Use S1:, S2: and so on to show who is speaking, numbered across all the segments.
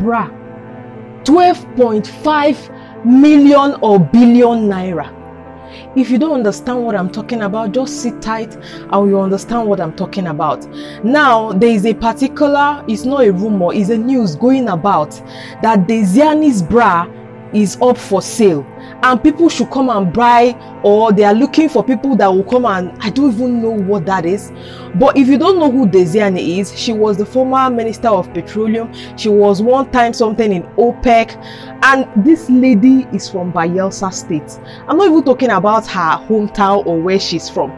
S1: bra 12.5 million or billion naira. If you don't understand what i'm talking about just sit tight and you understand what i'm talking about. Now there is a particular it's not a rumor it's a news going about that Diezani's bra is up for sale. And people should come and buy or they are looking for people that will come and i don't even know what that is. But if you don't know who Diezani is she was the former minister of petroleum. She was one time something in opec. And this lady is from bayelsa state. I'm not even talking about her hometown or where she's from.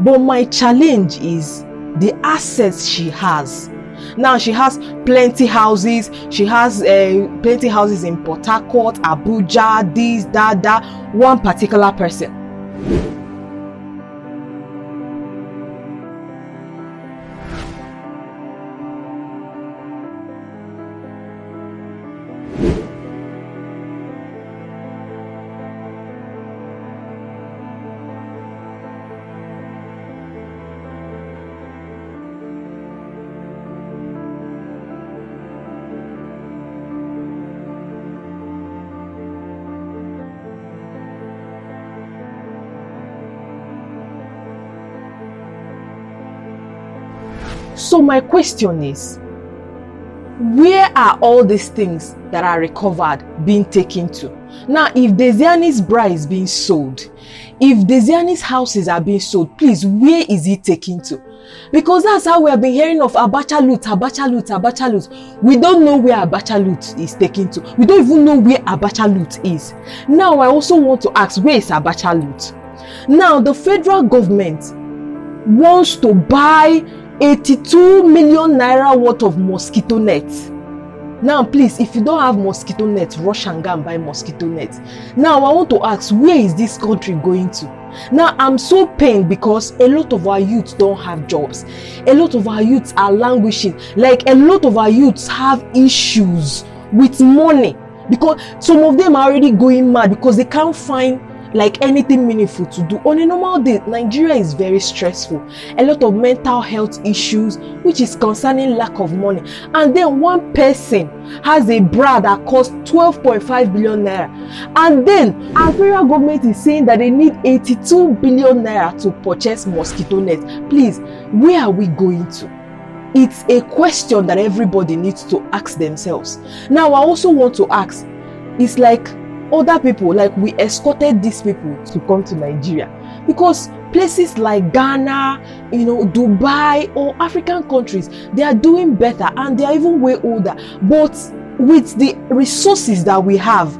S1: But my challenge is the assets she has now she has plenty houses. She has uh, plenty houses in port harcourt abuja this that that. One particular person So my question is, where are all these things that are recovered being taken to? Now, if Diezani's bra is being sold, if Diezani's houses are being sold, please, where is it taken to? Because that's how we have been hearing of Abacha loot, Abacha loot, Abacha loot. We don't know where Abacha loot is taken to. We don't even know where Abacha loot is. Now, I also want to ask, where is Abacha loot? Now, the federal government wants to buy 82 million naira worth of mosquito nets. now please if you don't have mosquito nets, rush and go and buy mosquito nets. now i want to ask where is this country going to now i'm so pained because a lot of our youths don't have jobs a lot of our youths are languishing like a lot of our youths have issues with money because some of them are already going mad because they can't find like anything meaningful to do. On a normal day nigeria is very stressful. A lot of mental health issues which is concerning lack of money. And then one person has a bra that costs 12.5 billion naira. And then our federal government is saying that they need 82 billion naira to purchase mosquito net. Please where are we going to? It's a question that everybody needs to ask themselves. Now i also want to ask it's like other people like we escorted these people to come to nigeria. Because places like ghana you know dubai or african countries they are doing better and they are even way older. But with the resources that we have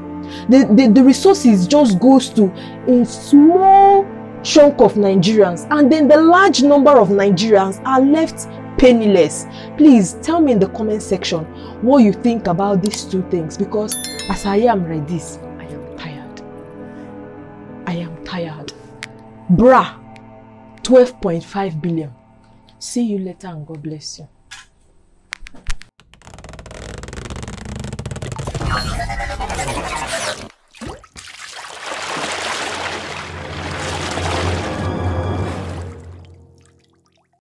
S1: the the, the resources just goes to a small chunk of nigerians and then the large number of nigerians are left penniless. Please tell me in the comment section what you think about these two things because as i am like this tired. Bra, 12.5 billion. See you later and God bless you.